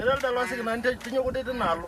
era elde losiki nani tinyokuti tinalo